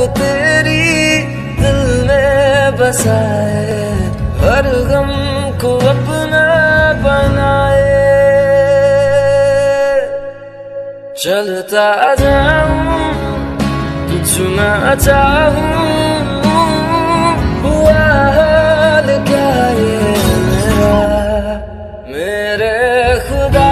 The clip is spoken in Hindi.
को तेरी दिल में बसाए, हर गम को अपना बनाए। चलता जाऊँ, कुछ ना चाहूँ, हुआ हाल क्या ये मेरा? मेरे खुदा